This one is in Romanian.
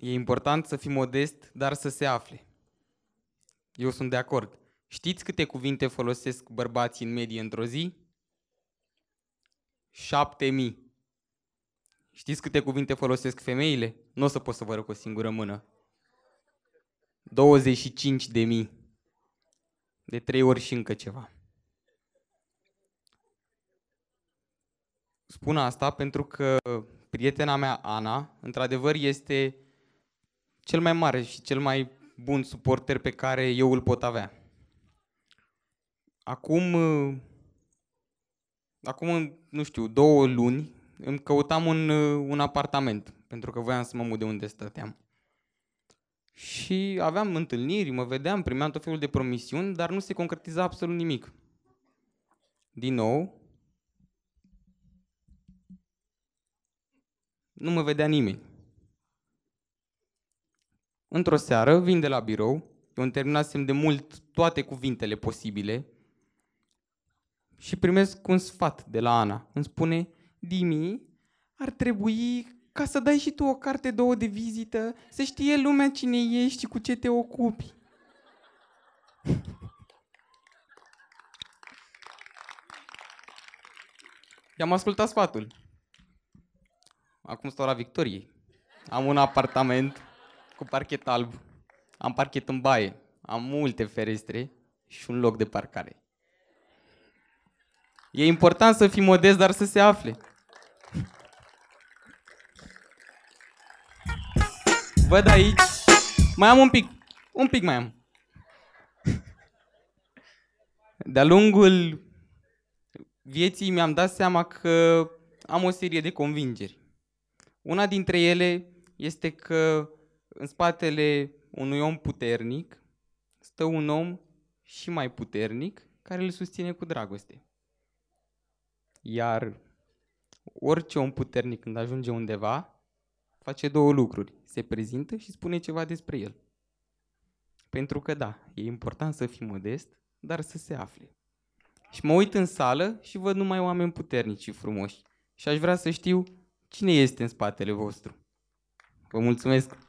E important să fii modest, dar să se afle. Eu sunt de acord. Știți câte cuvinte folosesc bărbații în medie într-o zi? Șapte mii. Știți câte cuvinte folosesc femeile? Nu o să pot să vă rog o singură mână. 25 de mii. De trei ori și încă ceva. Spun asta pentru că prietena mea, Ana, într-adevăr este cel mai mare și cel mai bun suporter pe care eu îl pot avea. Acum, acum nu știu, două luni, îmi căutam un, un apartament, pentru că voiam să mă mut de unde stăteam. Și aveam întâlniri, mă vedeam, primeam tot felul de promisiuni, dar nu se concretiza absolut nimic. Din nou, nu mă vedea nimeni. Într-o seară vin de la birou, eu îmi terminasem de mult toate cuvintele posibile și primesc un sfat de la Ana. Îmi spune, Dimi, ar trebui ca să dai și tu o carte două de vizită, să știe lumea cine ești și cu ce te ocupi. I-am ascultat sfatul. Acum stau la Victoriei. Am un apartament cu parchet alb. Am parchet în baie. Am multe ferestre și un loc de parcare. E important să fii modest, dar să se afle. Văd aici. Mai am un pic. Un pic mai am. De-a lungul vieții mi-am dat seama că am o serie de convingeri. Una dintre ele este că în spatele unui om puternic stă un om și mai puternic care îl susține cu dragoste. Iar orice om puternic când ajunge undeva, face două lucruri. Se prezintă și spune ceva despre el. Pentru că da, e important să fii modest, dar să se afle. Și mă uit în sală și văd numai oameni puternici și frumoși. Și aș vrea să știu cine este în spatele vostru. Vă mulțumesc!